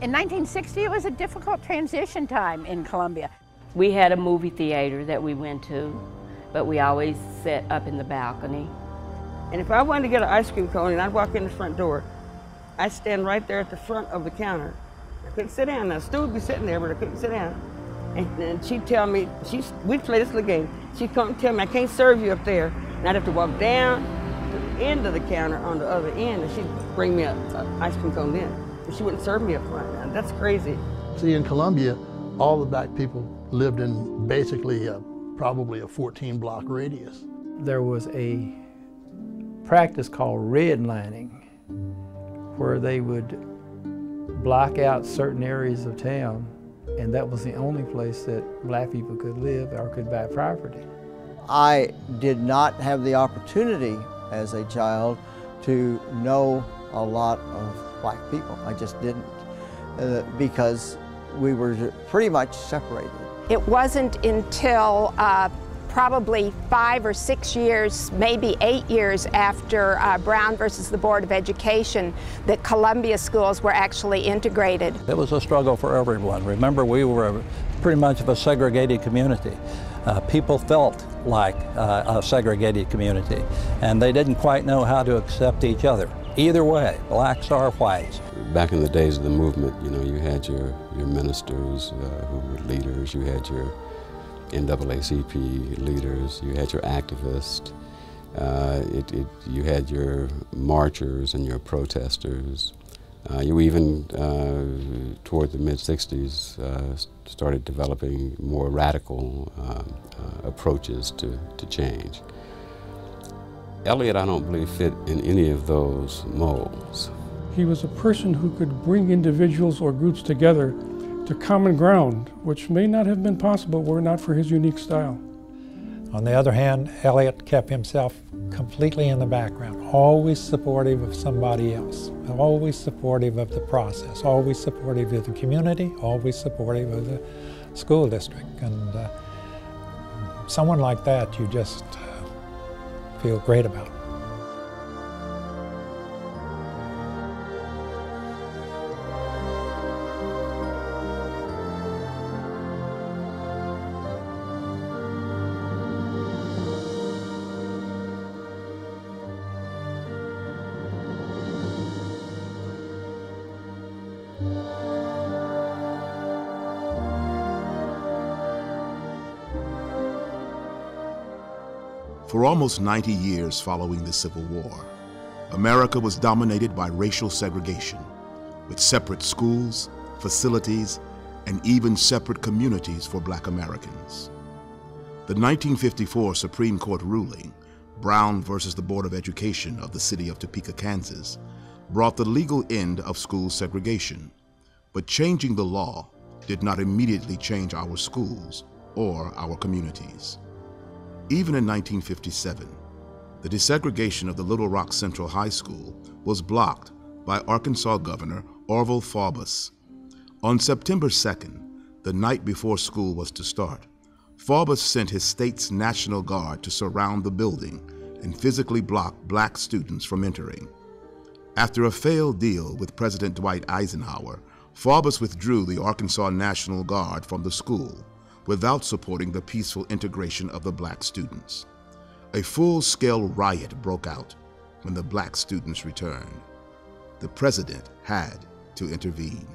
In 1960, it was a difficult transition time in Columbia. We had a movie theater that we went to, but we always sat up in the balcony. And if I wanted to get an ice cream cone and I'd walk in the front door, I'd stand right there at the front of the counter. I couldn't sit down. Now, Stu would be sitting there, but I couldn't sit down. And then she'd tell me, she's, we'd play this little game. She'd come and tell me, I can't serve you up there. And I'd have to walk down to the end of the counter on the other end, and she'd bring me an ice cream cone then. But she wouldn't serve me a front. Now, that's crazy. See, in Columbia, all the black people lived in basically a, probably a 14 block radius. There was a practice called redlining where they would block out certain areas of town and that was the only place that black people could live or could buy property. I did not have the opportunity as a child to know a lot of black people. I just didn't uh, because we were pretty much separated. It wasn't until uh, probably five or six years, maybe eight years after uh, Brown versus the Board of Education that Columbia schools were actually integrated. It was a struggle for everyone. Remember, we were pretty much of a segregated community. Uh, people felt like uh, a segregated community, and they didn't quite know how to accept each other. Either way, blacks or whites. Back in the days of the movement, you know, you had your, your ministers uh, who were leaders, you had your NAACP leaders, you had your activists, uh, it, it, you had your marchers and your protesters. Uh, you even, uh, toward the mid-60s, uh, started developing more radical uh, approaches to, to change. Eliot, I don't believe, fit in any of those molds. He was a person who could bring individuals or groups together to common ground, which may not have been possible were it not for his unique style. On the other hand, Eliot kept himself completely in the background, always supportive of somebody else, always supportive of the process, always supportive of the community, always supportive of the school district. And uh, someone like that you just uh, feel great about. Almost 90 years following the Civil War, America was dominated by racial segregation, with separate schools, facilities, and even separate communities for black Americans. The 1954 Supreme Court ruling, Brown versus the Board of Education of the city of Topeka, Kansas, brought the legal end of school segregation, but changing the law did not immediately change our schools or our communities. Even in 1957, the desegregation of the Little Rock Central High School was blocked by Arkansas Governor Orval Faubus. On September 2nd, the night before school was to start, Faubus sent his state's National Guard to surround the building and physically block black students from entering. After a failed deal with President Dwight Eisenhower, Faubus withdrew the Arkansas National Guard from the school without supporting the peaceful integration of the black students. A full-scale riot broke out when the black students returned. The president had to intervene.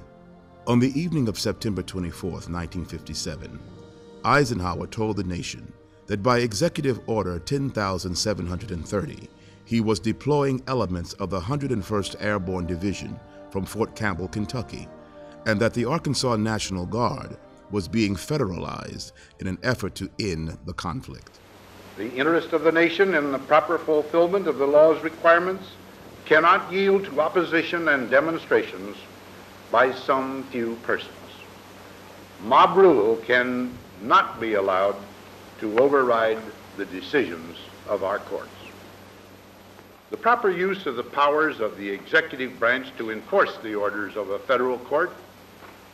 On the evening of September 24, 1957, Eisenhower told the nation that by Executive Order 10,730, he was deploying elements of the 101st Airborne Division from Fort Campbell, Kentucky, and that the Arkansas National Guard was being federalized in an effort to end the conflict. The interest of the nation in the proper fulfillment of the law's requirements cannot yield to opposition and demonstrations by some few persons. Mob rule can not be allowed to override the decisions of our courts. The proper use of the powers of the executive branch to enforce the orders of a federal court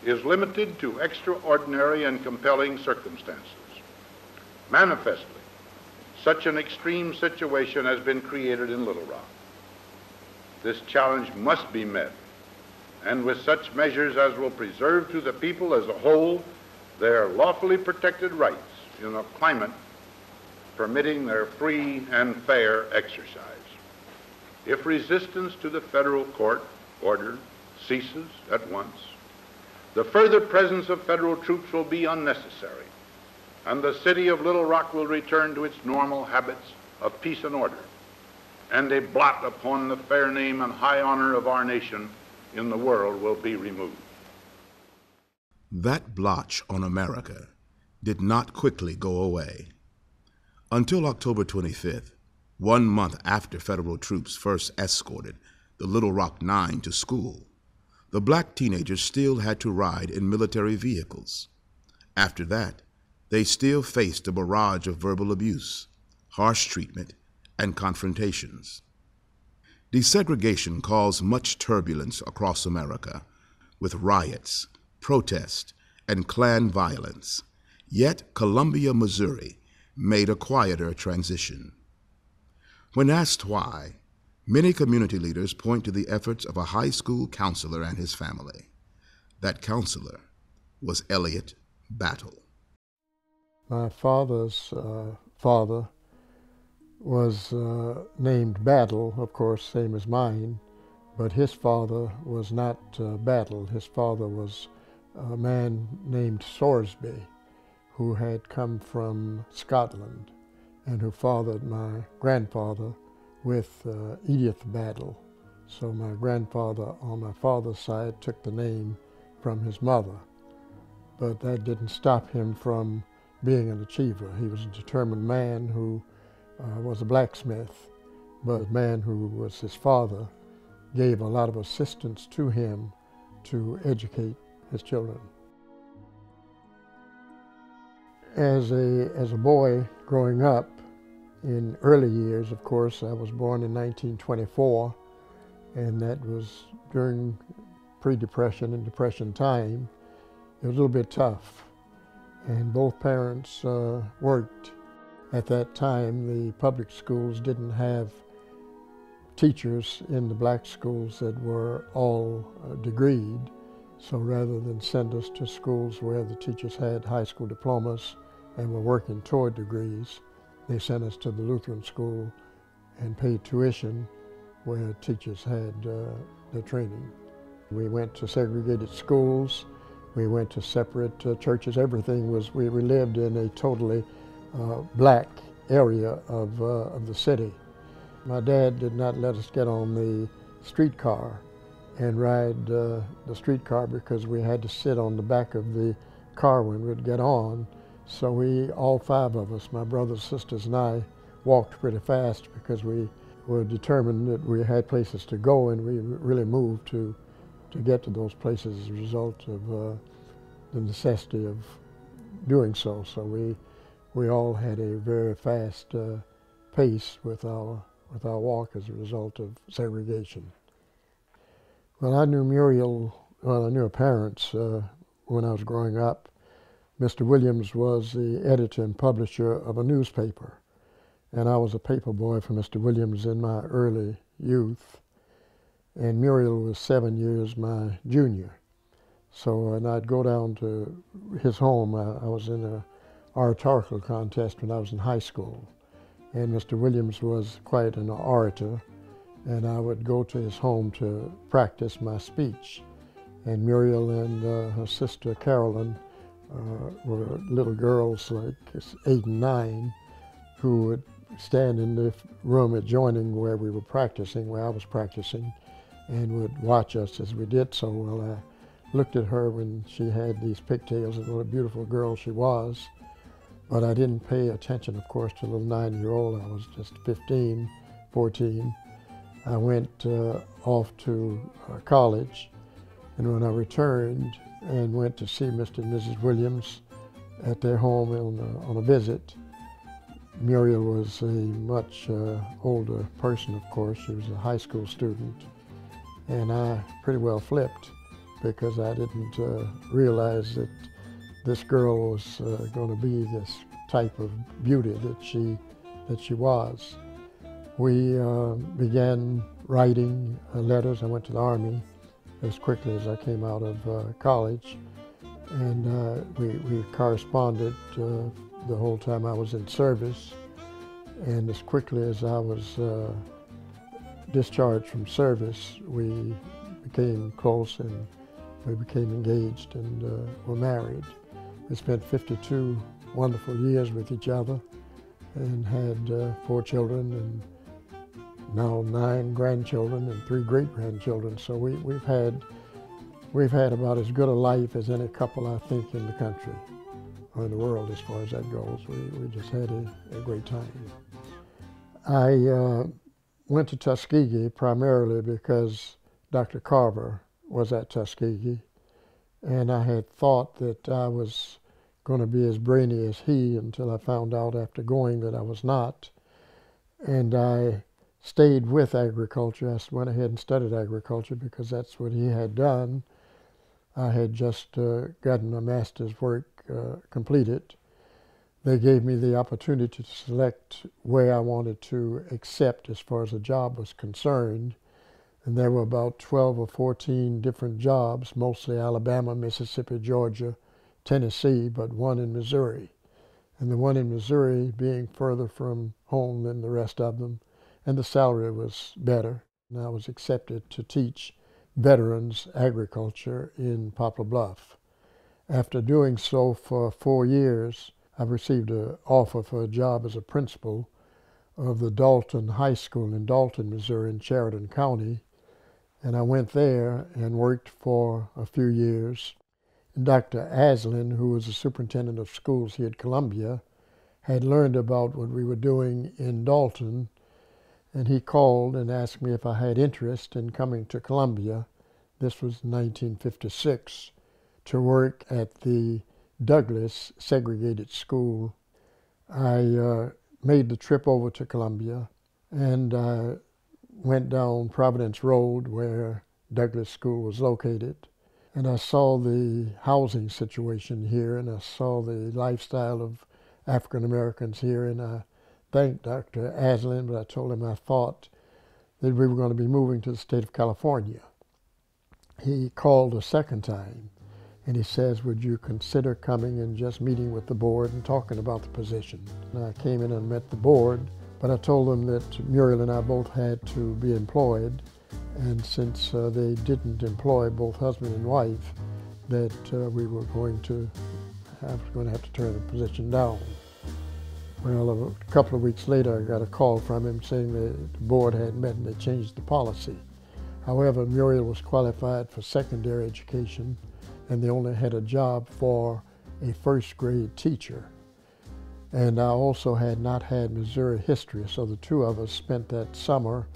is limited to extraordinary and compelling circumstances. Manifestly, such an extreme situation has been created in Little Rock. This challenge must be met and with such measures as will preserve to the people as a whole their lawfully protected rights in a climate permitting their free and fair exercise. If resistance to the federal court order ceases at once, the further presence of federal troops will be unnecessary, and the city of Little Rock will return to its normal habits of peace and order, and a blot upon the fair name and high honor of our nation in the world will be removed. That blotch on America did not quickly go away. Until October 25th, one month after federal troops first escorted the Little Rock Nine to school, the black teenagers still had to ride in military vehicles. After that, they still faced a barrage of verbal abuse, harsh treatment, and confrontations. Desegregation caused much turbulence across America, with riots, protest, and Klan violence. Yet Columbia, Missouri made a quieter transition. When asked why, many community leaders point to the efforts of a high school counselor and his family. That counselor was Eliot Battle. My father's uh, father was uh, named Battle, of course, same as mine, but his father was not uh, Battle. His father was a man named Sorsby, who had come from Scotland and who fathered my grandfather with uh, Edith Battle. So my grandfather on my father's side took the name from his mother. But that didn't stop him from being an achiever. He was a determined man who uh, was a blacksmith, but a man who was his father gave a lot of assistance to him to educate his children. As a, as a boy growing up, in early years, of course, I was born in 1924, and that was during pre-Depression and Depression time. It was a little bit tough, and both parents uh, worked at that time, the public schools didn't have teachers in the black schools that were all uh, degreed. So rather than send us to schools where the teachers had high school diplomas and were working toward degrees, they sent us to the Lutheran school and paid tuition where teachers had uh, training. We went to segregated schools. We went to separate uh, churches. Everything was, we, we lived in a totally uh, black area of, uh, of the city. My dad did not let us get on the streetcar and ride uh, the streetcar because we had to sit on the back of the car when we'd get on. So we, all five of us, my brothers, sisters, and I, walked pretty fast because we were determined that we had places to go and we really moved to, to get to those places as a result of uh, the necessity of doing so. So we we all had a very fast uh, pace with our, with our walk as a result of segregation. Well, I knew Muriel, well, I knew her parents uh, when I was growing up. Mr. Williams was the editor and publisher of a newspaper, and I was a paper boy for Mr. Williams in my early youth. And Muriel was seven years my junior. So, and I'd go down to his home. I, I was in a oratorical contest when I was in high school. And Mr. Williams was quite an orator, and I would go to his home to practice my speech. And Muriel and uh, her sister Carolyn were little girls like eight and nine who would stand in the room adjoining where we were practicing, where I was practicing, and would watch us as we did so. Well, I looked at her when she had these pigtails and what a beautiful girl she was. But I didn't pay attention, of course, to a little nine-year-old. I was just 15, 14. I went uh, off to uh, college, and when I returned and went to see Mr. and Mrs. Williams at their home on a, on a visit, Muriel was a much uh, older person, of course. She was a high school student, and I pretty well flipped because I didn't uh, realize that this girl was uh, going to be this type of beauty that she, that she was. We uh, began writing uh, letters. I went to the Army as quickly as I came out of uh, college. And uh, we, we corresponded uh, the whole time I was in service. And as quickly as I was uh, discharged from service, we became close and we became engaged and uh, were married. We spent 52 wonderful years with each other and had four children and now nine grandchildren and three great grandchildren. So we, we've had we've had about as good a life as any couple I think in the country or in the world as far as that goes. We, we just had a, a great time. I uh, went to Tuskegee primarily because Dr. Carver was at Tuskegee and I had thought that I was going to be as brainy as he until I found out after going that I was not. And I stayed with agriculture. I went ahead and studied agriculture because that's what he had done. I had just uh, gotten my master's work uh, completed. They gave me the opportunity to select where I wanted to accept as far as a job was concerned. And there were about 12 or 14 different jobs, mostly Alabama, Mississippi, Georgia, Tennessee, but one in Missouri. And the one in Missouri being further from home than the rest of them and the salary was better. And I was accepted to teach veterans agriculture in Poplar Bluff. After doing so for four years, I received an offer for a job as a principal of the Dalton High School in Dalton, Missouri, in Chariton County. And I went there and worked for a few years. And Dr. Aslin, who was the superintendent of schools here at Columbia, had learned about what we were doing in Dalton and he called and asked me if I had interest in coming to Columbia. This was 1956 to work at the Douglas Segregated School. I uh, made the trip over to Columbia and uh, went down Providence Road where Douglas School was located. And I saw the housing situation here and I saw the lifestyle of African Americans here and I thanked Dr. Aslin, but I told him I thought that we were going to be moving to the state of California. He called a second time and he says, would you consider coming and just meeting with the board and talking about the position? And I came in and met the board, but I told them that Muriel and I both had to be employed, and since uh, they didn't employ both husband and wife, that uh, we were going to have, going to have to turn the position down. Well, a couple of weeks later, I got a call from him saying that the board had met and they changed the policy. However, Muriel was qualified for secondary education and they only had a job for a first grade teacher. And I also had not had Missouri history, so the two of us spent that summer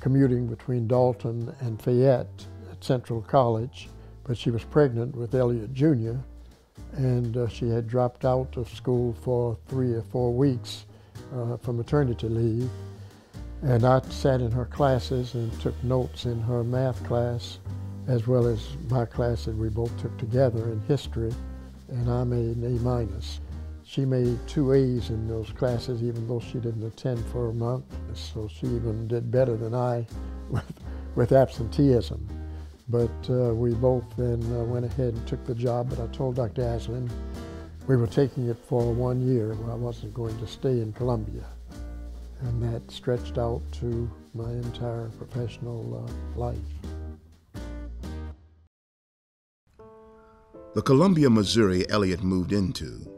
commuting between Dalton and Fayette at Central College. But she was pregnant with Eliot Jr., and uh, she had dropped out of school for three or four weeks uh, for maternity leave. And I sat in her classes and took notes in her math class, as well as my class that we both took together in history, and I made an A minus. She made two A's in those classes, even though she didn't attend for a month, so she even did better than I with, with absenteeism. But uh, we both then uh, went ahead and took the job, but I told Dr. Aslin we were taking it for one year. I wasn't going to stay in Columbia. And that stretched out to my entire professional uh, life. The Columbia, Missouri Eliot moved into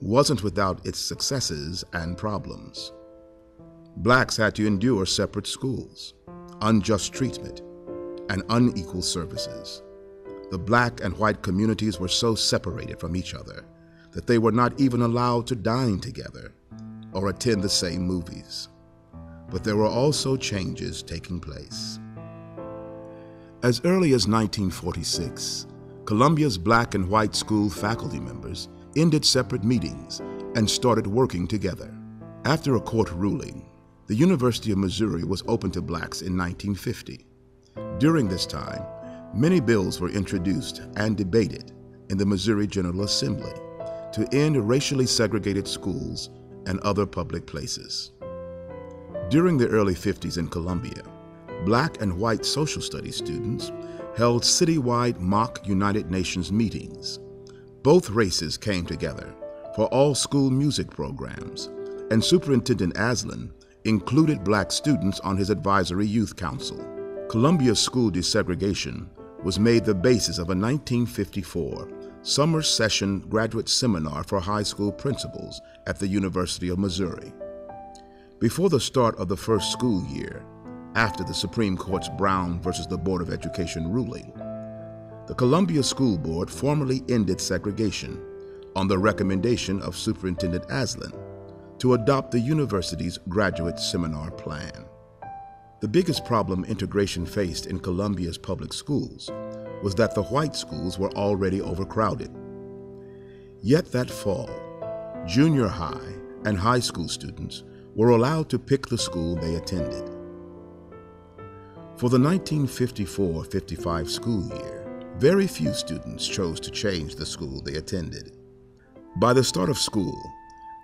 wasn't without its successes and problems. Blacks had to endure separate schools, unjust treatment, and unequal services. The black and white communities were so separated from each other that they were not even allowed to dine together or attend the same movies. But there were also changes taking place. As early as 1946, Columbia's black and white school faculty members ended separate meetings and started working together. After a court ruling, the University of Missouri was open to blacks in 1950. During this time, many bills were introduced and debated in the Missouri General Assembly to end racially segregated schools and other public places. During the early 50s in Columbia, black and white social studies students held citywide mock United Nations meetings. Both races came together for all school music programs, and Superintendent Aslin included black students on his advisory youth council. Columbia school desegregation was made the basis of a 1954 summer session graduate seminar for high school principals at the University of Missouri. Before the start of the first school year, after the Supreme Court's Brown versus the Board of Education ruling, the Columbia School Board formally ended segregation on the recommendation of Superintendent Aslin to adopt the university's graduate seminar plan. The biggest problem integration faced in Columbia's public schools was that the white schools were already overcrowded. Yet that fall, junior high and high school students were allowed to pick the school they attended. For the 1954 55 school year, very few students chose to change the school they attended. By the start of school,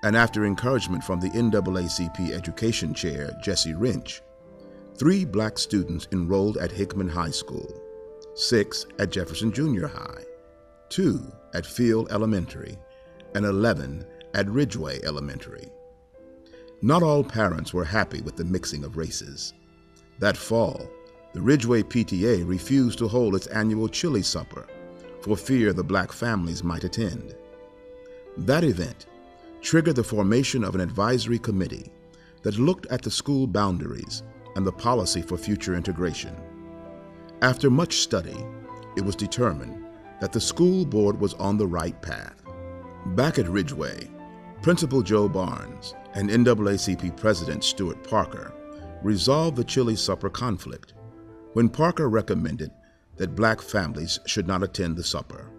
and after encouragement from the NAACP Education Chair, Jesse Rench, three black students enrolled at Hickman High School, six at Jefferson Junior High, two at Field Elementary, and 11 at Ridgeway Elementary. Not all parents were happy with the mixing of races. That fall, the Ridgeway PTA refused to hold its annual chili supper for fear the black families might attend. That event triggered the formation of an advisory committee that looked at the school boundaries and the policy for future integration. After much study, it was determined that the school board was on the right path. Back at Ridgeway, Principal Joe Barnes and NAACP President Stuart Parker resolved the chili supper conflict when Parker recommended that black families should not attend the supper.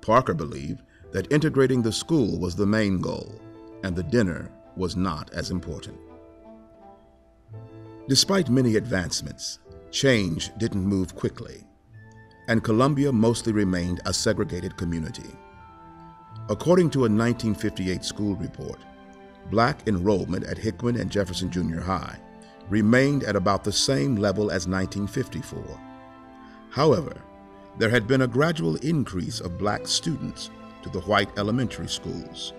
Parker believed that integrating the school was the main goal, and the dinner was not as important. Despite many advancements, change didn't move quickly, and Columbia mostly remained a segregated community. According to a 1958 school report, black enrollment at Hickman and Jefferson Junior High remained at about the same level as 1954. However, there had been a gradual increase of black students to the white elementary schools.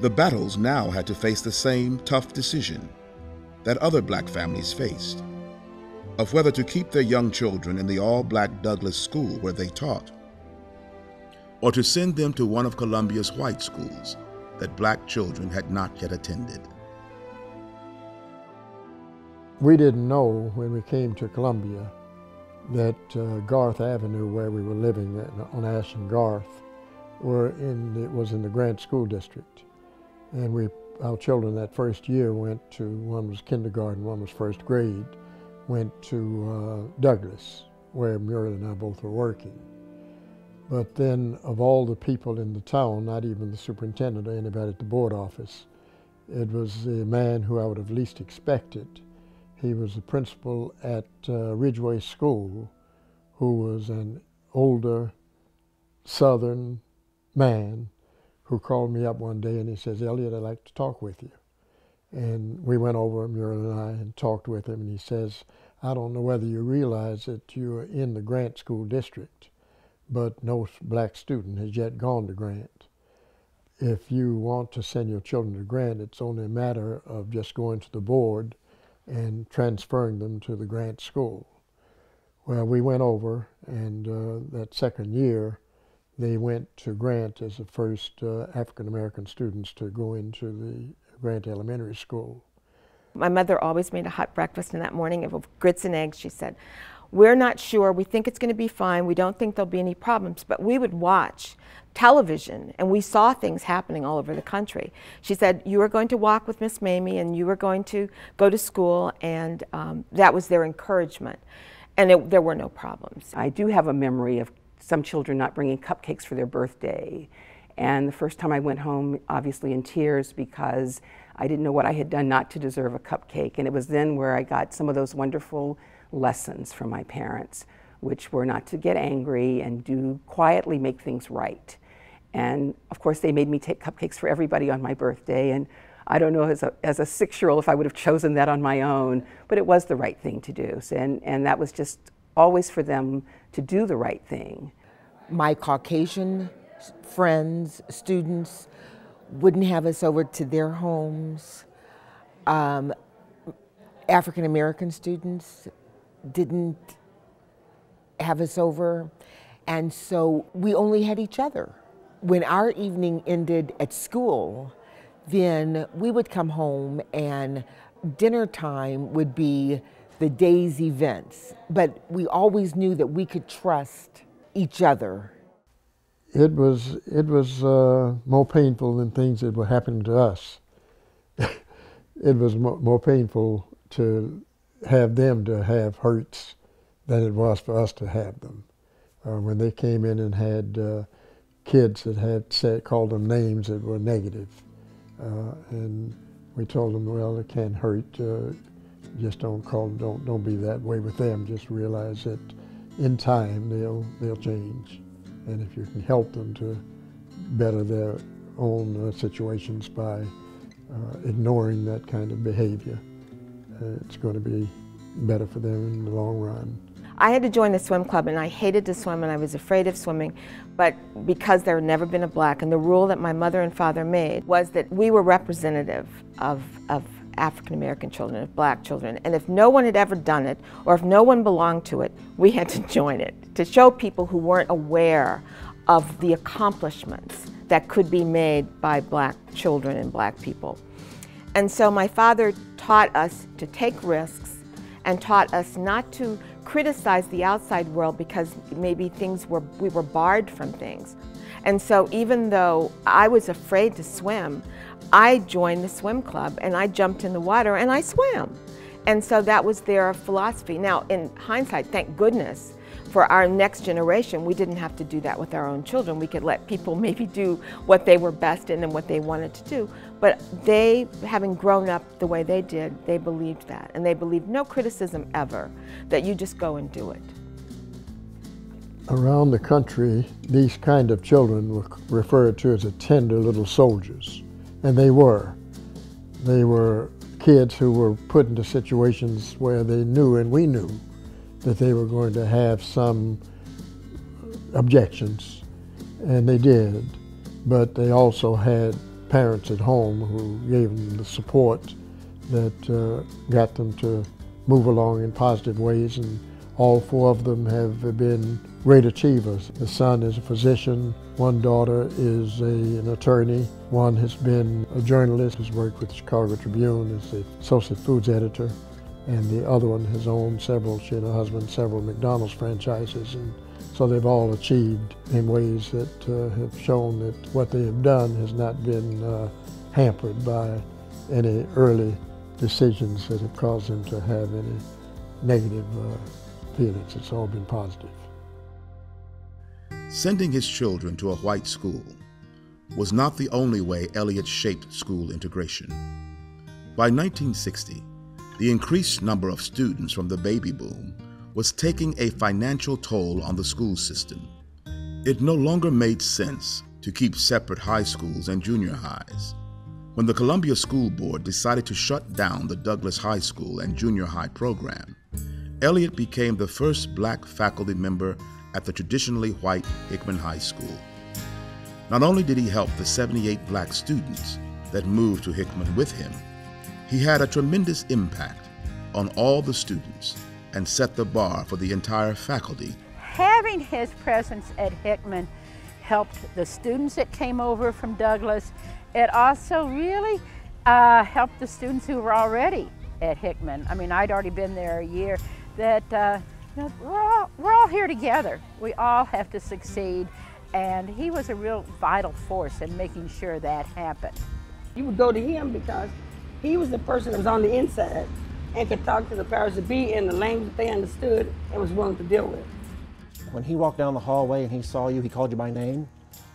The battles now had to face the same tough decision that other black families faced of whether to keep their young children in the all black Douglas school where they taught, or to send them to one of Columbia's white schools that black children had not yet attended. We didn't know when we came to Columbia that uh, Garth Avenue, where we were living on Ash and Garth, were in it was in the Grant School District, and we our children that first year went to one was kindergarten, one was first grade, went to uh, Douglas, where Muriel and I both were working. But then, of all the people in the town, not even the superintendent or anybody at the board office, it was the man who I would have least expected he was the principal at uh, Ridgeway School, who was an older Southern man who called me up one day and he says, Eliot, I'd like to talk with you. And we went over, Muriel and I, and talked with him. And he says, I don't know whether you realize that you're in the Grant School District, but no black student has yet gone to Grant. If you want to send your children to Grant, it's only a matter of just going to the board and transferring them to the Grant School. Well, we went over, and uh, that second year, they went to Grant as the first uh, African American students to go into the Grant Elementary School. My mother always made a hot breakfast in that morning of grits and eggs. She said, we're not sure. We think it's going to be fine. We don't think there'll be any problems. But we would watch television and we saw things happening all over the country. She said, You are going to walk with Miss Mamie and you are going to go to school. And um, that was their encouragement. And it, there were no problems. I do have a memory of some children not bringing cupcakes for their birthday. And the first time I went home, obviously in tears because I didn't know what I had done not to deserve a cupcake. And it was then where I got some of those wonderful lessons from my parents, which were not to get angry and do quietly make things right. And of course, they made me take cupcakes for everybody on my birthday. And I don't know as a, as a six year old if I would have chosen that on my own, but it was the right thing to do. And, and that was just always for them to do the right thing. My Caucasian friends, students, wouldn't have us over to their homes. Um, African American students didn't have us over. And so we only had each other. When our evening ended at school, then we would come home and dinner time would be the day's events. But we always knew that we could trust each other. It was, it was uh, more painful than things that were happening to us. it was more, more painful to have them to have hurts than it was for us to have them. Uh, when they came in and had uh, kids that had said, called them names that were negative, uh, and we told them, well, it can't hurt. Uh, just don't call them, don't, don't be that way with them. Just realize that in time they'll, they'll change. And if you can help them to better their own uh, situations by uh, ignoring that kind of behavior, it's going to be better for them in the long run. I had to join the swim club and I hated to swim and I was afraid of swimming, but because there had never been a black and the rule that my mother and father made was that we were representative of, of African American children, of black children, and if no one had ever done it or if no one belonged to it, we had to join it to show people who weren't aware of the accomplishments that could be made by black children and black people. And so my father taught us to take risks and taught us not to criticize the outside world because maybe things were, we were barred from things. And so even though I was afraid to swim, I joined the swim club and I jumped in the water and I swam. And so that was their philosophy. Now, in hindsight, thank goodness, for our next generation, we didn't have to do that with our own children. We could let people maybe do what they were best in and what they wanted to do. But they, having grown up the way they did, they believed that. And they believed no criticism ever, that you just go and do it. Around the country, these kind of children were referred to as the tender little soldiers. And they were. They were kids who were put into situations where they knew, and we knew, that they were going to have some objections, and they did. But they also had parents at home who gave them the support that uh, got them to move along in positive ways, and all four of them have been great achievers. The son is a physician, one daughter is a, an attorney, one has been a journalist, has worked with the Chicago Tribune as the associate foods editor, and the other one has owned several, she and her husband, several McDonald's franchises. And so they've all achieved in ways that uh, have shown that what they have done has not been uh, hampered by any early decisions that have caused them to have any negative uh, feelings. It's all been positive. Sending his children to a white school was not the only way Eliot shaped school integration. By 1960, the increased number of students from the baby boom was taking a financial toll on the school system. It no longer made sense to keep separate high schools and junior highs. When the Columbia School Board decided to shut down the Douglas High School and junior high program, Eliot became the first black faculty member at the traditionally white Hickman High School. Not only did he help the 78 black students that moved to Hickman with him, he had a tremendous impact on all the students and set the bar for the entire faculty. Having his presence at Hickman helped the students that came over from Douglas. It also really uh, helped the students who were already at Hickman. I mean, I'd already been there a year. That uh, you know, we're all we're all here together. We all have to succeed, and he was a real vital force in making sure that happened. You would go to him because he was the person that was on the inside and could talk to the powers that be in the language that they understood and was willing to deal with. When he walked down the hallway and he saw you, he called you by name.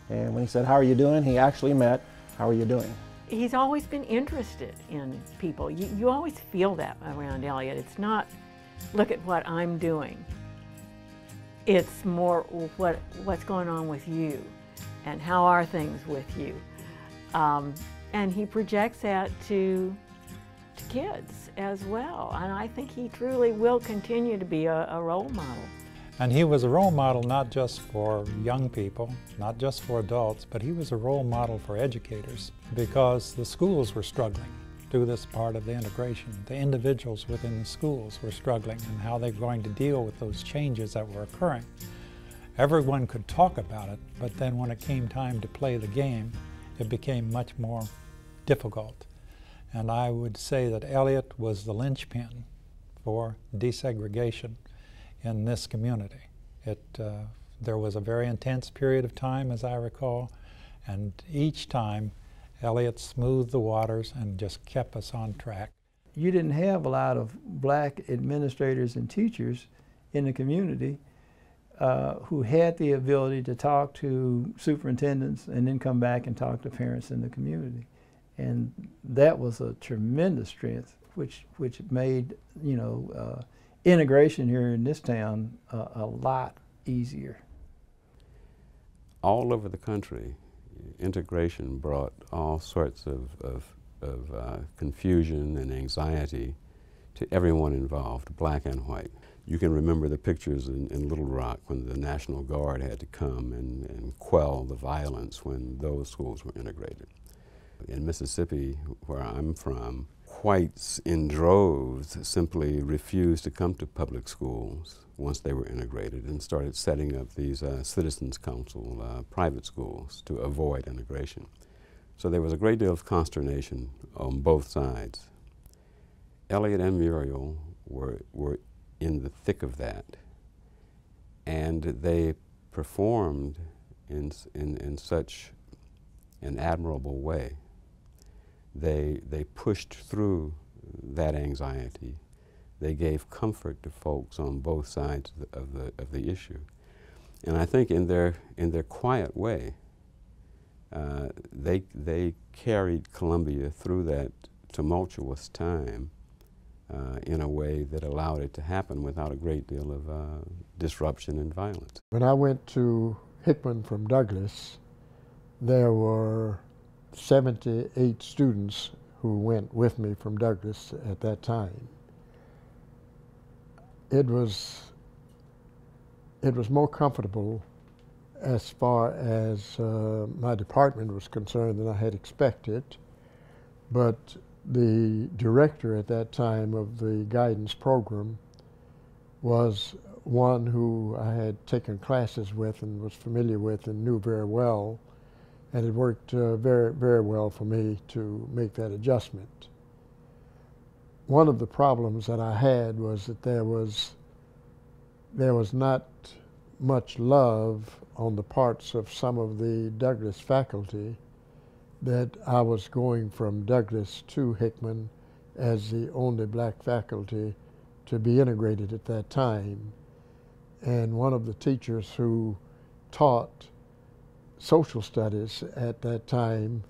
And when he said, How are you doing? he actually meant, How are you doing? He's always been interested in people. You, you always feel that around Eliot. It's not, look at what I'm doing. It's more what, what's going on with you and how are things with you. Um, and he projects that to to kids as well. And I think he truly will continue to be a, a role model. And he was a role model not just for young people, not just for adults, but he was a role model for educators because the schools were struggling through this part of the integration. The individuals within the schools were struggling and how they're going to deal with those changes that were occurring. Everyone could talk about it, but then when it came time to play the game, it became much more difficult. And I would say that Eliot was the linchpin for desegregation in this community. It, uh, there was a very intense period of time, as I recall, and each time Eliot smoothed the waters and just kept us on track. You didn't have a lot of black administrators and teachers in the community uh, who had the ability to talk to superintendents and then come back and talk to parents in the community. And that was a tremendous strength, which, which made, you know, uh, integration here in this town uh, a lot easier. All over the country, integration brought all sorts of, of, of uh, confusion and anxiety to everyone involved, black and white. You can remember the pictures in, in Little Rock when the National Guard had to come and, and quell the violence when those schools were integrated. In Mississippi, where I'm from, whites in droves simply refused to come to public schools once they were integrated and started setting up these uh, citizens council uh, private schools to avoid integration. So there was a great deal of consternation on both sides. Eliot and Muriel were, were in the thick of that and they performed in, in, in such an admirable way they, they pushed through that anxiety. They gave comfort to folks on both sides of the, of the, of the issue. And I think in their, in their quiet way, uh, they, they carried Columbia through that tumultuous time uh, in a way that allowed it to happen without a great deal of uh, disruption and violence. When I went to Hickman from Douglas, there were 78 students who went with me from Douglas at that time. It was it was more comfortable as far as uh, my department was concerned than I had expected, but the director at that time of the guidance program was one who I had taken classes with and was familiar with and knew very well and it worked uh, very, very well for me to make that adjustment. One of the problems that I had was that there was there was not much love on the parts of some of the Douglas faculty that I was going from Douglas to Hickman as the only black faculty to be integrated at that time. And one of the teachers who taught social studies at that time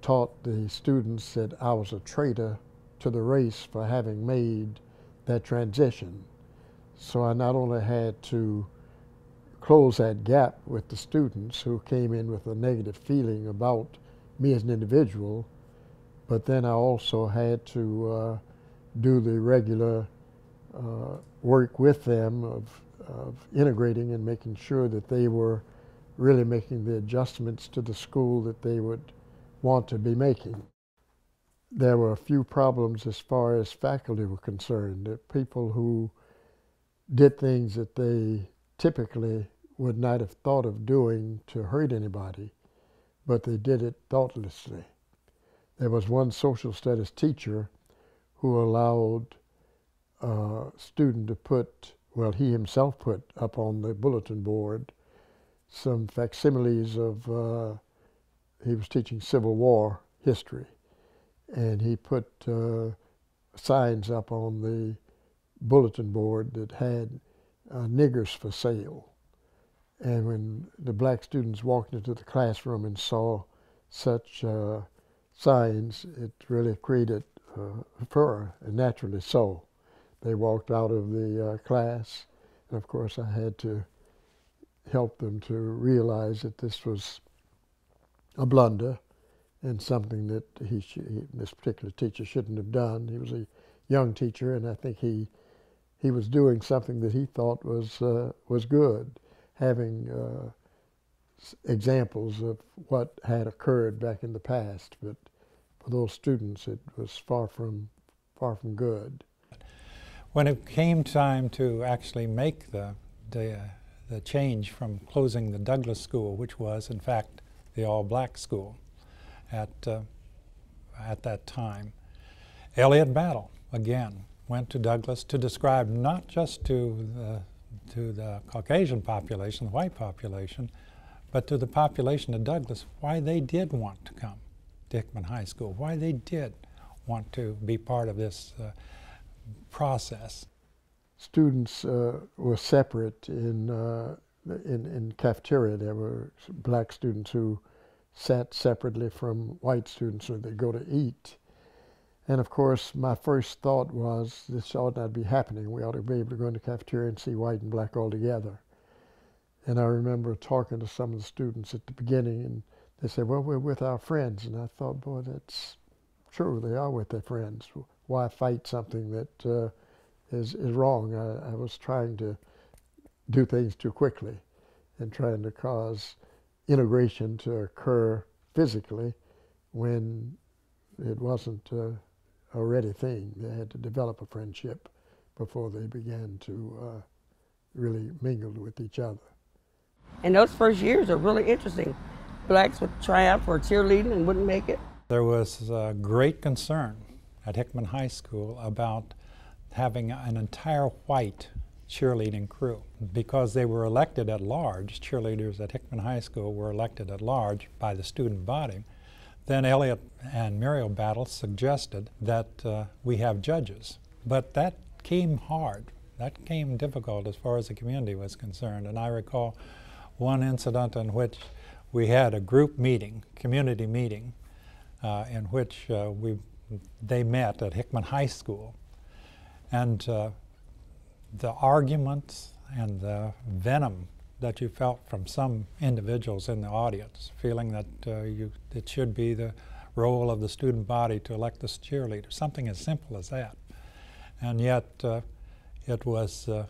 taught the students that I was a traitor to the race for having made that transition. So I not only had to close that gap with the students who came in with a negative feeling about me as an individual, but then I also had to uh, do the regular uh, work with them of, of integrating and making sure that they were really making the adjustments to the school that they would want to be making. There were a few problems as far as faculty were concerned. That people who did things that they typically would not have thought of doing to hurt anybody, but they did it thoughtlessly. There was one social studies teacher who allowed a student to put, well, he himself put up on the bulletin board some facsimiles of, uh, he was teaching Civil War history, and he put uh, signs up on the bulletin board that had uh, niggers for sale. And when the black students walked into the classroom and saw such uh, signs, it really created uh, furor, and naturally so. They walked out of the uh, class, and of course I had to help them to realize that this was a blunder and something that he, he this particular teacher shouldn't have done. He was a young teacher, and I think he he was doing something that he thought was uh, was good, having uh, examples of what had occurred back in the past. But for those students, it was far from far from good. When it came time to actually make the the, uh, the change from closing the Douglas School, which was in fact the all-black school at uh, at that time, Eliot Battle again went to Douglass to describe not just to the to the Caucasian population, the white population, but to the population of Douglass, why they did want to come to Hickman High School, why they did want to be part of this uh, process. Students uh, were separate in, uh, in, in cafeteria. There were black students who sat separately from white students when they go to eat. And of course, my first thought was this ought not be happening. We ought to be able to go in the cafeteria and see white and black all together. And I remember talking to some of the students at the beginning, and they said, Well, we're with our friends. And I thought, Boy, that's true. They are with their friends. Why fight something that uh, is is, wrong? I, I was trying to do things too quickly and trying to cause integration to occur physically when it wasn't uh, a ready thing. They had to develop a friendship before they began to uh, really mingle with each other. And those first years are really interesting. Blacks would try out for cheerleading and wouldn't make it. There was uh, great concern at Hickman High School about having an entire white cheerleading crew because they were elected at large. Cheerleaders at Hickman High School were elected at large by the student body. Then Eliot and Muriel Battle suggested that uh, we have judges, but that came hard. That came difficult as far as the community was concerned. And I recall one incident in which we had a group meeting, community meeting, uh, in which uh, we, they met at Hickman High School. And uh, the arguments and the venom that you felt from some individuals in the audience, feeling that uh, you, it should be the role of the student body to elect the cheerleader, something as simple as that. And yet, uh, it was uh,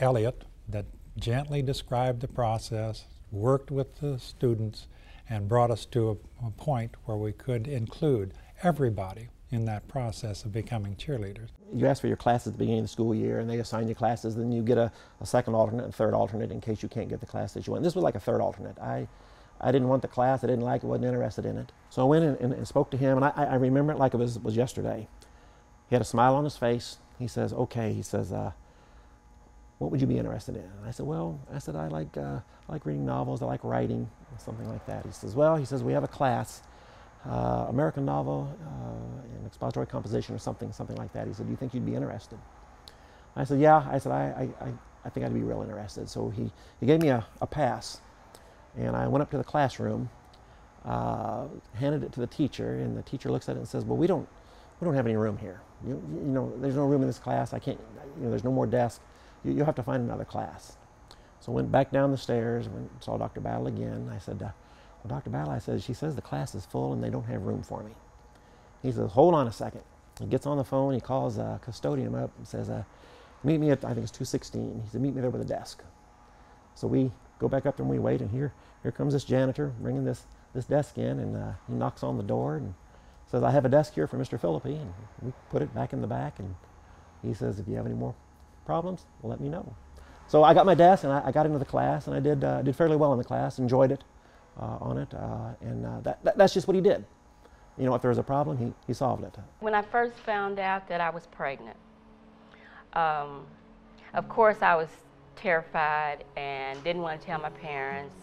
Eliot that gently described the process, worked with the students, and brought us to a, a point where we could include everybody in that process of becoming cheerleaders. You ask for your classes at the beginning of the school year, and they assign you classes. Then you get a, a second alternate and third alternate in case you can't get the class that you want. This was like a third alternate. I, I didn't want the class. I didn't like it. wasn't interested in it. So I went in and, and spoke to him, and I, I, remember it like it was, was yesterday. He had a smile on his face. He says, "Okay." He says, uh, "What would you be interested in?" And I said, "Well, I said I like uh, I like reading novels. I like writing, something like that." He says, "Well," he says, "we have a class." Uh, American novel, uh, an expository composition or something, something like that. He said, do you think you'd be interested? I said, yeah. I said, I, I, I think I'd be real interested. So he, he gave me a, a pass. And I went up to the classroom, uh, handed it to the teacher, and the teacher looks at it and says, well, we don't, we don't have any room here. You, you know, there's no room in this class. I can't, you know, there's no more desk. You, will have to find another class. So I went back down the stairs, went, saw Dr. Battle again. I said, uh, well, Dr. Ballai says, she says the class is full and they don't have room for me. He says, hold on a second. He gets on the phone, he calls a custodian up and says, uh, meet me at, I think it's 216. He said, meet me there with a desk. So we go back up there and we wait and here, here comes this janitor bringing this, this desk in and uh, he knocks on the door and says, I have a desk here for Mr. Philippi. And we put it back in the back and he says, if you have any more problems, let me know. So I got my desk and I, I got into the class and I did, uh, did fairly well in the class, enjoyed it on it, uh, and uh, that, that, that's just what he did. You know, if there was a problem, he, he solved it. When I first found out that I was pregnant, um, of course I was terrified and didn't want to tell my parents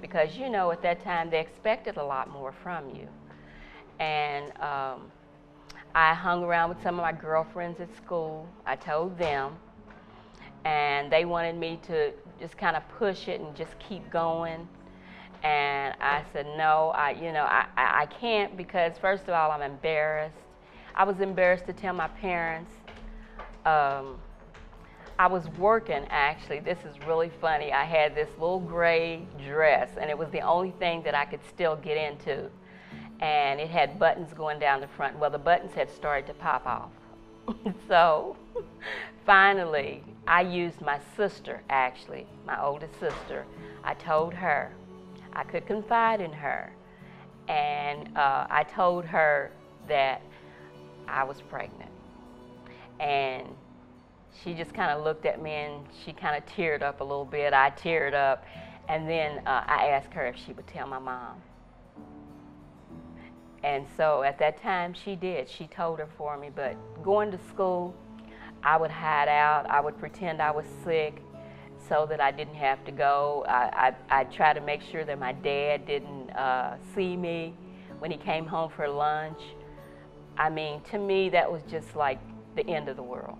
because, you know, at that time they expected a lot more from you. And um, I hung around with some of my girlfriends at school. I told them, and they wanted me to just kind of push it and just keep going. And I said, no, I, you know, I, I, can't because first of all, I'm embarrassed. I was embarrassed to tell my parents. Um, I was working actually. This is really funny. I had this little gray dress, and it was the only thing that I could still get into. and it had buttons going down the front. Well, the buttons had started to pop off. so finally, I used my sister, actually, my oldest sister. I told her I could confide in her. And uh, I told her that I was pregnant. And she just kind of looked at me and she kind of teared up a little bit. I teared up. And then uh, I asked her if she would tell my mom. And so at that time she did. She told her for me. But going to school, I would hide out. I would pretend I was sick so that I didn't have to go. I, I, I try to make sure that my dad didn't uh, see me when he came home for lunch. I mean, to me, that was just like the end of the world.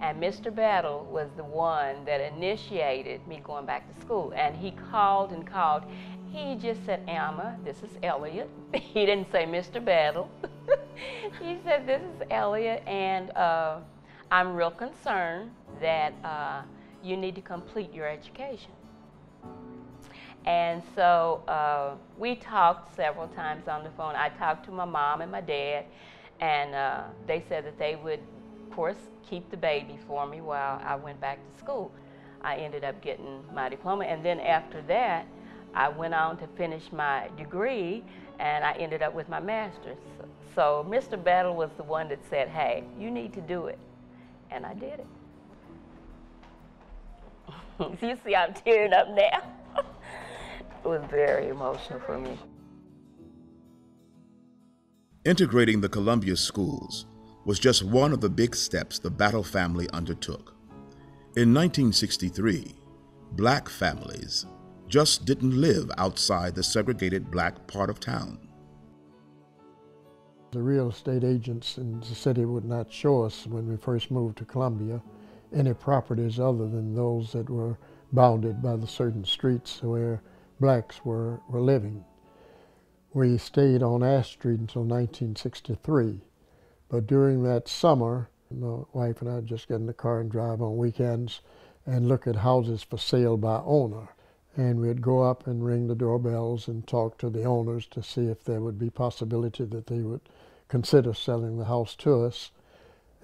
And Mr. Battle was the one that initiated me going back to school. And he called and called. He just said, Emma, this is Eliot. he didn't say Mr. Battle. he said, this is Eliot, and uh, I'm real concerned that uh, you need to complete your education. And so uh, we talked several times on the phone. I talked to my mom and my dad, and uh, they said that they would, of course, keep the baby for me while I went back to school. I ended up getting my diploma, and then after that, I went on to finish my degree, and I ended up with my master's. So Mr. Battle was the one that said, hey, you need to do it. And I did it. you see, I'm tearing up now. it was very emotional for me. Integrating the Columbia schools was just one of the big steps the Battle family undertook. In 1963, black families just didn't live outside the segregated black part of town. The real estate agents in the city would not show us when we first moved to Columbia any properties other than those that were bounded by the certain streets where blacks were, were living. We stayed on Ash Street until 1963, but during that summer, my wife and I just get in the car and drive on weekends and look at houses for sale by owner. And we'd go up and ring the doorbells and talk to the owners to see if there would be possibility that they would consider selling the house to us.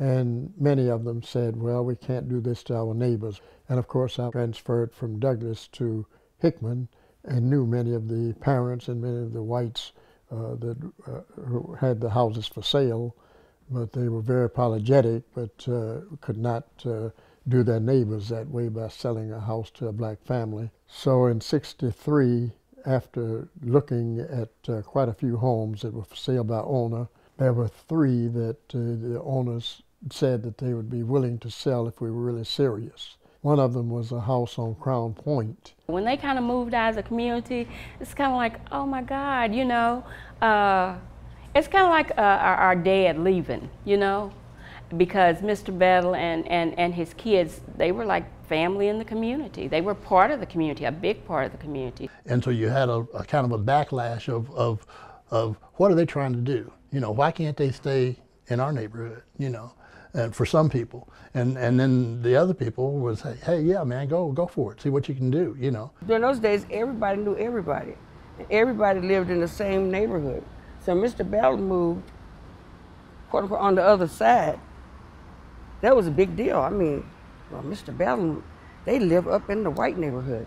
And many of them said, well, we can't do this to our neighbors. And of course, I transferred from Douglass to Hickman and knew many of the parents and many of the whites uh, that uh, who had the houses for sale, but they were very apologetic, but uh, could not uh, do their neighbors that way by selling a house to a black family. So in 63, after looking at uh, quite a few homes that were for sale by owner, there were three that uh, the owners said that they would be willing to sell if we were really serious. One of them was a house on Crown Point. When they kind of moved out of the community, it's kind of like, oh my God, you know, uh, it's kind of like uh, our, our dad leaving, you know, because Mr. Battle and, and, and his kids, they were like family in the community. They were part of the community, a big part of the community. And so you had a, a kind of a backlash of, of, of what are they trying to do? You know, why can't they stay in our neighborhood, you know? And for some people, and and then the other people was, hey, hey, yeah, man, go go for it, see what you can do, you know. During those days, everybody knew everybody, everybody lived in the same neighborhood. So Mr. Bell moved, quote unquote, on the other side. That was a big deal. I mean, well, Mr. Bell, they live up in the white neighborhood.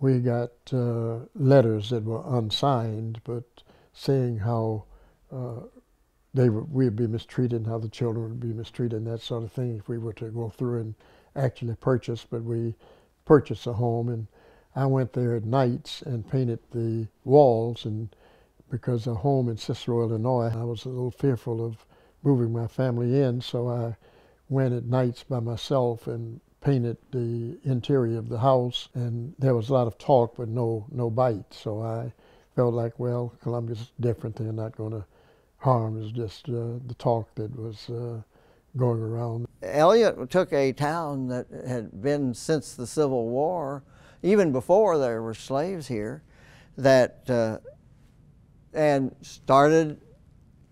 We got uh, letters that were unsigned, but saying how uh, they would, we'd be mistreated and how the children would be mistreated and that sort of thing if we were to go through and actually purchase. But we purchased a home. And I went there at nights and painted the walls and because a home in Cicero, Illinois, I was a little fearful of moving my family in, so I went at nights by myself and painted the interior of the house. And there was a lot of talk but no no bite. So I felt like well Columbia's different. They're not to harm is just uh, the talk that was uh, going around. Eliot took a town that had been since the Civil War, even before there were slaves here, that uh, and started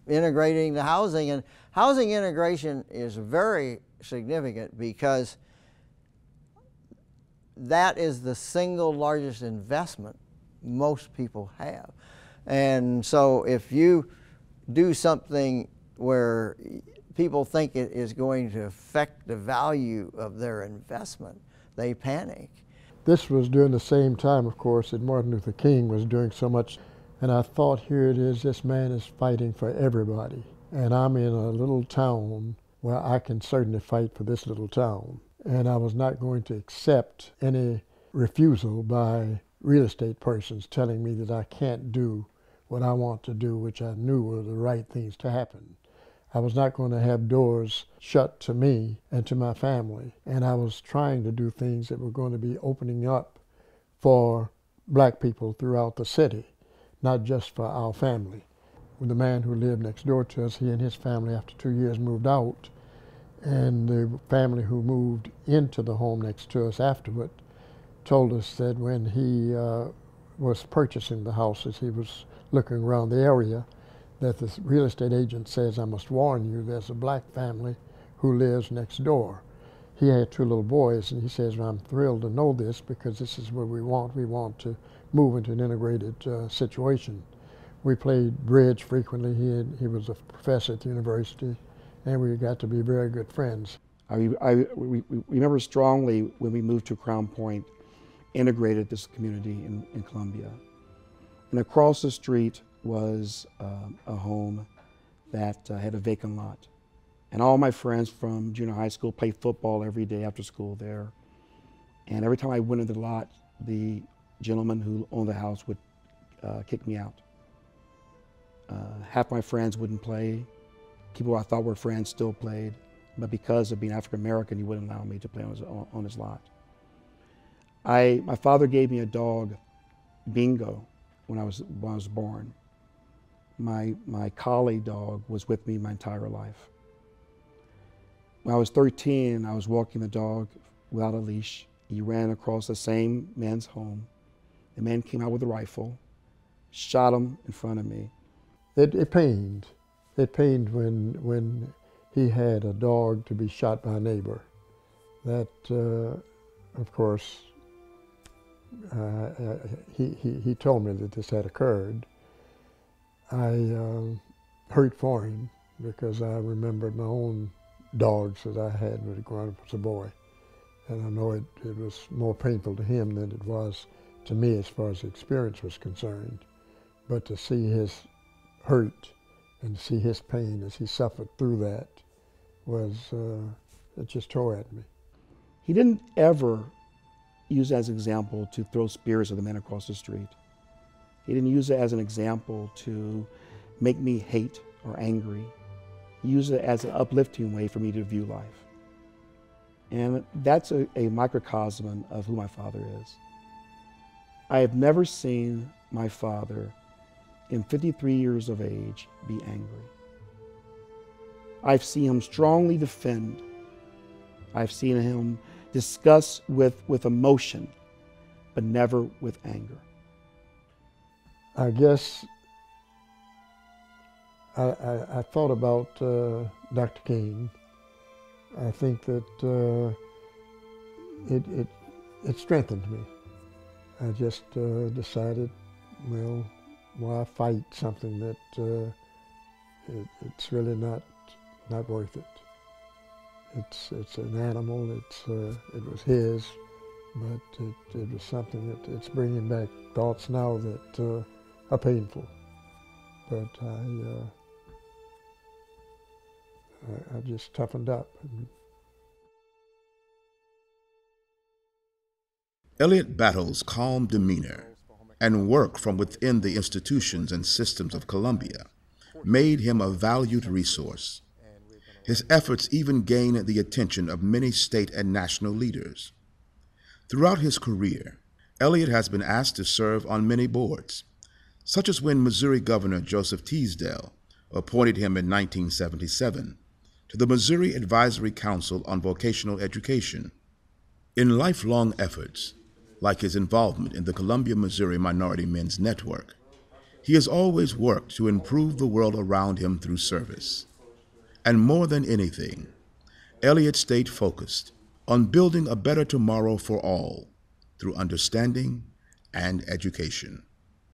integrating the housing. And housing integration is very significant because that is the single largest investment most people have. And so if you do something where people think it is going to affect the value of their investment, they panic. This was during the same time, of course, that Martin Luther King was doing so much. And I thought, here it is, this man is fighting for everybody. And I'm in a little town where I can certainly fight for this little town. And I was not going to accept any refusal by real estate persons telling me that I can't do what I want to do, which I knew were the right things to happen. I was not going to have doors shut to me and to my family. And I was trying to do things that were going to be opening up for black people throughout the city, not just for our family. The man who lived next door to us, he and his family, after two years, moved out. And the family who moved into the home next to us afterward told us that when he uh, was purchasing the houses, he was looking around the area, that the real estate agent says, I must warn you, there's a black family who lives next door. He had two little boys, and he says, well, I'm thrilled to know this because this is what we want. We want to move into an integrated uh, situation. We played bridge frequently. He, had, he was a professor at the university, and we got to be very good friends. I, I we, we remember strongly when we moved to Crown Point, integrated this community in, in Columbia. And across the street was uh, a home that uh, had a vacant lot. And all my friends from junior high school played football every day after school there. And every time I went into the lot, the gentleman who owned the house would uh, kick me out. Uh, half my friends wouldn't play. People I thought were friends still played. But because of being African American, he wouldn't allow me to play on his, on his lot. I, my father gave me a dog, Bingo, when I was, when I was born. My, my collie dog was with me my entire life. When I was 13, I was walking the dog without a leash. He ran across the same man's home. The man came out with a rifle, shot him in front of me. It, it pained. It pained when, when he had a dog to be shot by a neighbor. That, uh, of course, uh, uh, he, he, he told me that this had occurred. I um, hurt for him because I remembered my own dogs that I had when growing up as a boy. And I know it, it was more painful to him than it was to me as far as the experience was concerned. But to see his hurt and to see his pain as he suffered through that was, uh, it just tore at me. He didn't ever use as an example to throw spears at the men across the street. He didn't use it as an example to make me hate or angry. He used it as an uplifting way for me to view life. And that's a, a microcosm of who my father is. I have never seen my father in 53 years of age be angry. I've seen him strongly defend. I've seen him discuss with, with emotion, but never with anger. I guess I, I, I thought about uh, Dr. King. I think that uh, it, it, it strengthened me. I just uh, decided, well, why fight something that uh, it, it's really not, not worth it. It's, it's an animal, it's, uh, it was his, but it, it was something that it's bringing back thoughts now that uh, are painful. But I, uh, I, I, just toughened up. Eliot Battle's calm demeanor and work from within the institutions and systems of Columbia made him a valued resource his efforts even gained the attention of many state and national leaders. Throughout his career, Eliot has been asked to serve on many boards, such as when Missouri Governor Joseph Teasdale appointed him in 1977 to the Missouri Advisory Council on Vocational Education. In lifelong efforts, like his involvement in the Columbia, Missouri Minority Men's Network, he has always worked to improve the world around him through service. And more than anything, Eliot stayed focused on building a better tomorrow for all through understanding and education.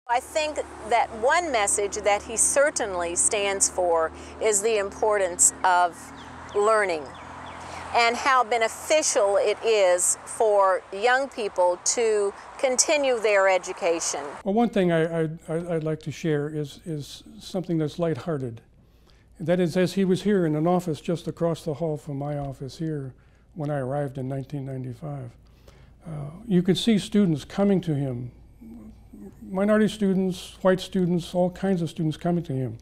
I think that one message that he certainly stands for is the importance of learning and how beneficial it is for young people to continue their education. Well, one thing I, would like to share is, is something that's lighthearted. That is, as he was here in an office just across the hall from my office here when I arrived in 1995, uh, you could see students coming to him, minority students, white students, all kinds of students coming to him.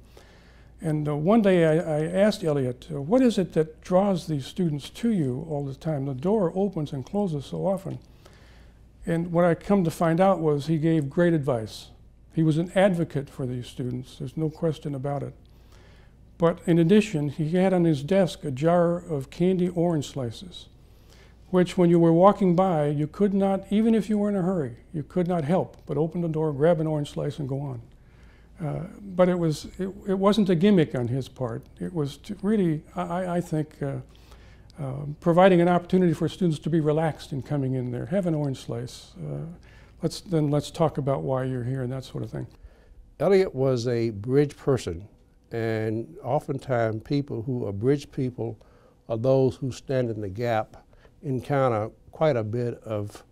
And uh, one day I, I asked Eliot, uh, what is it that draws these students to you all the time? The door opens and closes so often. And what I come to find out was he gave great advice. He was an advocate for these students, there's no question about it. But in addition, he had on his desk a jar of candy orange slices, which when you were walking by, you could not, even if you were in a hurry, you could not help but open the door, grab an orange slice, and go on. Uh, but it was it, it, wasn't a gimmick on his part. It was really, I, I think, uh, uh, providing an opportunity for students to be relaxed in coming in there. Have an orange slice. Uh, let's then let's talk about why you're here and that sort of thing. Eliot was a bridge person, and oftentimes people who are bridge people are those who stand in the gap, encounter quite a bit of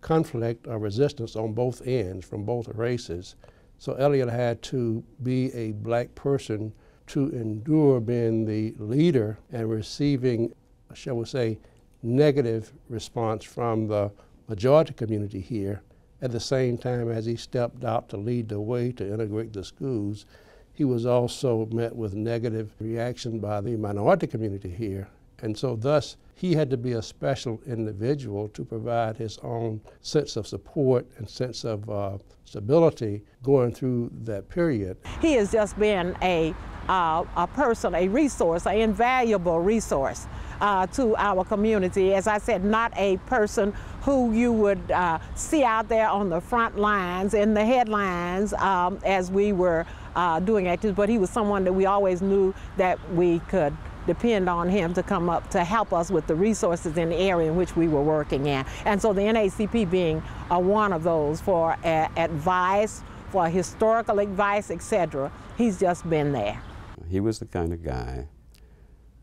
conflict or resistance on both ends from both races. So Eliot had to be a black person to endure being the leader and receiving, shall we say, negative response from the majority community here. At the same time as he stepped out to lead the way to integrate the schools, he was also met with negative reaction by the minority community here. And so thus he had to be a special individual to provide his own sense of support and sense of uh, stability going through that period. He has just been a, uh, a person, a resource, an invaluable resource. Uh, to our community. As I said, not a person who you would uh, see out there on the front lines in the headlines um, as we were uh, doing activities, but he was someone that we always knew that we could depend on him to come up to help us with the resources in the area in which we were working in. And so the NAACP being uh, one of those for uh, advice, for historical advice, etc., he's just been there. He was the kind of guy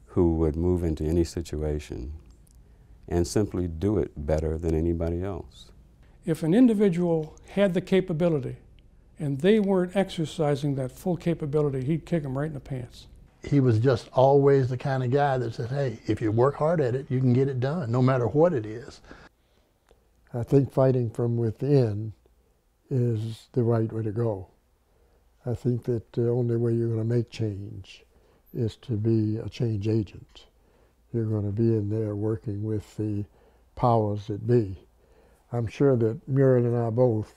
who would move into any situation and simply do it better than anybody else. If an individual had the capability and they weren't exercising that full capability, he'd kick them right in the pants he was just always the kind of guy that said, hey, if you work hard at it, you can get it done, no matter what it is. I think fighting from within is the right way to go. I think that the only way you're going to make change is to be a change agent. You're going to be in there working with the powers that be. I'm sure that Muriel and I both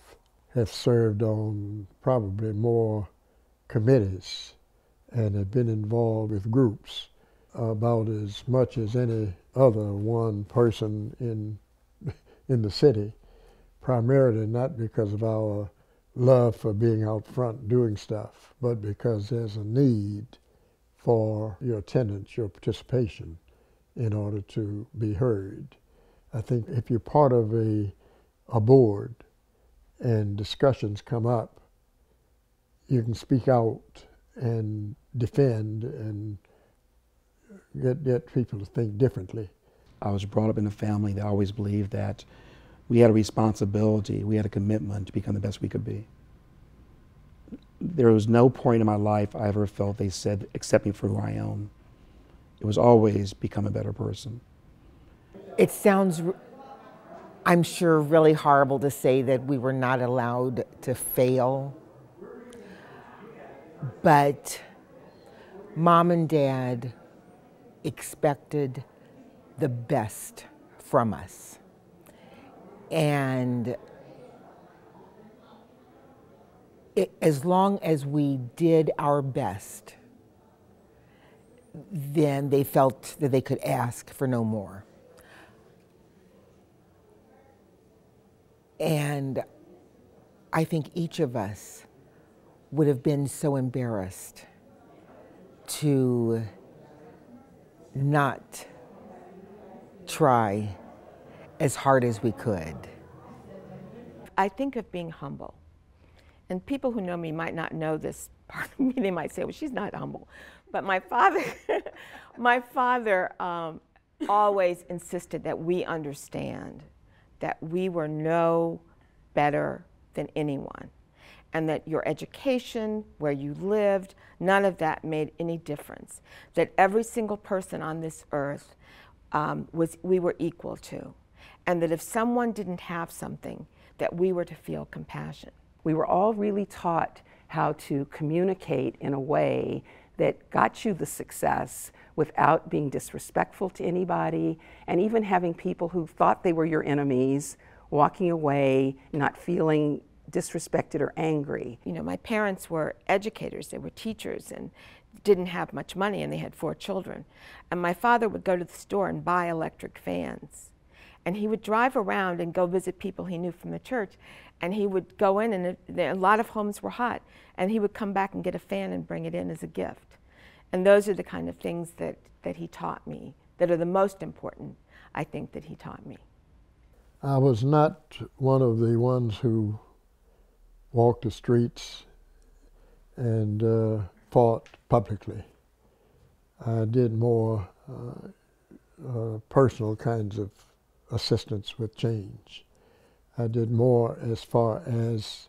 have served on probably more committees and have been involved with groups about as much as any other one person in in the city, primarily not because of our love for being out front doing stuff, but because there's a need for your attendance, your participation in order to be heard. I think if you're part of a, a board and discussions come up, you can speak out and defend and get, get people to think differently. I was brought up in a family that always believed that we had a responsibility, we had a commitment to become the best we could be. There was no point in my life I ever felt they said, accept me for who I am. It was always become a better person. It sounds, I'm sure, really horrible to say that we were not allowed to fail. But mom and dad expected the best from us. And it, as long as we did our best, then they felt that they could ask for no more. And I think each of us would have been so embarrassed to not try as hard as we could. I think of being humble and people who know me might not know this part of me. They might say, well, she's not humble. But my father, my father um, always insisted that we understand that we were no better than anyone and that your education, where you lived, none of that made any difference. That every single person on this earth um, was we were equal to, and that if someone didn't have something, that we were to feel compassion. We were all really taught how to communicate in a way that got you the success without being disrespectful to anybody, and even having people who thought they were your enemies walking away, not feeling disrespected or angry. You know, my parents were educators, they were teachers, and didn't have much money, and they had four children. And my father would go to the store and buy electric fans. And he would drive around and go visit people he knew from the church. And he would go in, and a lot of homes were hot. And he would come back and get a fan and bring it in as a gift. And those are the kind of things that, that he taught me that are the most important, I think, that he taught me. I was not one of the ones who walked the streets and uh, fought publicly. I did more uh, uh, personal kinds of assistance with change. I did more as far as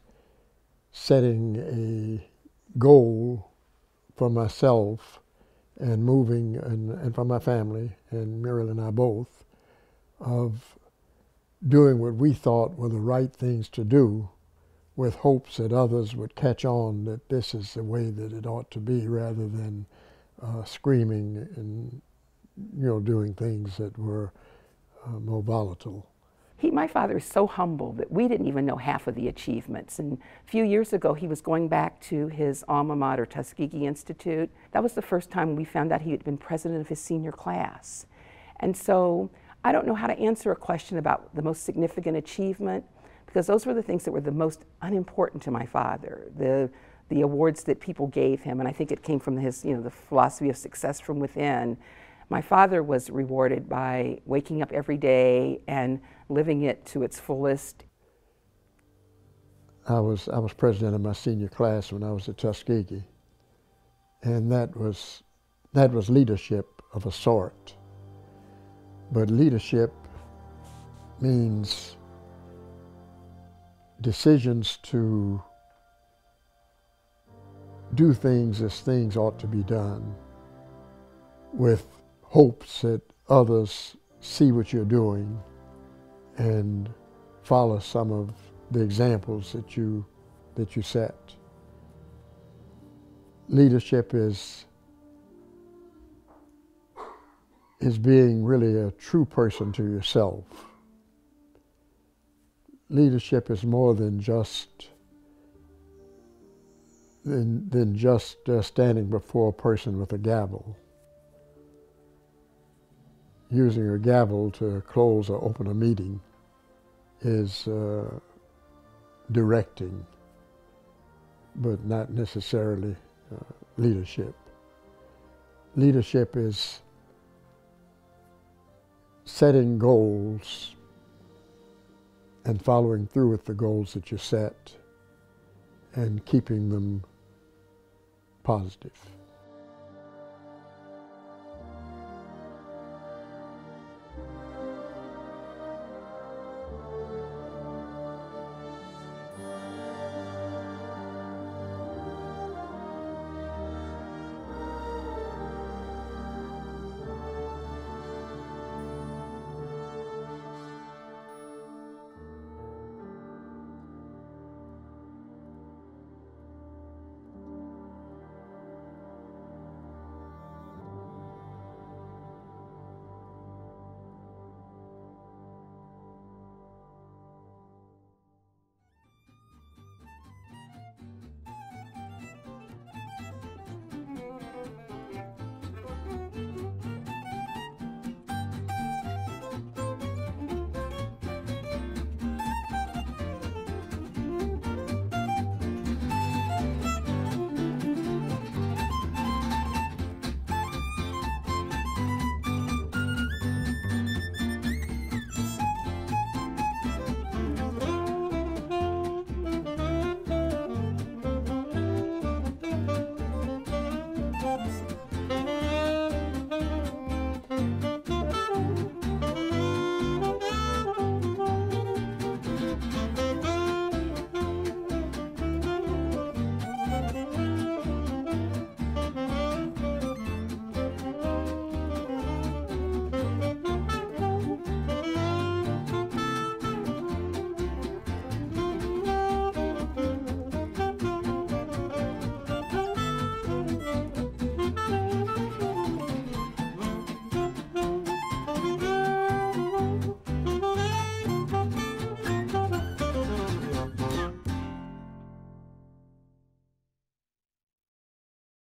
setting a goal for myself and moving and, and for my family and Muriel and I both of doing what we thought were the right things to do with hopes that others would catch on that this is the way that it ought to be rather than uh, screaming and you know doing things that were uh, more volatile. He, my father is so humble that we didn't even know half of the achievements. And a few years ago, he was going back to his alma mater, Tuskegee Institute. That was the first time we found out he had been president of his senior class. And so I don't know how to answer a question about the most significant achievement because those were the things that were the most unimportant to my father. The the awards that people gave him, and I think it came from his, you know, the philosophy of success from within. My father was rewarded by waking up every day and living it to its fullest. I was I was president of my senior class when I was at Tuskegee, and that was that was leadership of a sort. But leadership means decisions to do things as things ought to be done with hopes that others see what you're doing and follow some of the examples that you that you set. Leadership is is being really a true person to yourself. Leadership is more than just than, than just uh, standing before a person with a gavel. Using a gavel to close or open a meeting is uh, directing, but not necessarily uh, leadership. Leadership is setting goals and following through with the goals that you set and keeping them positive.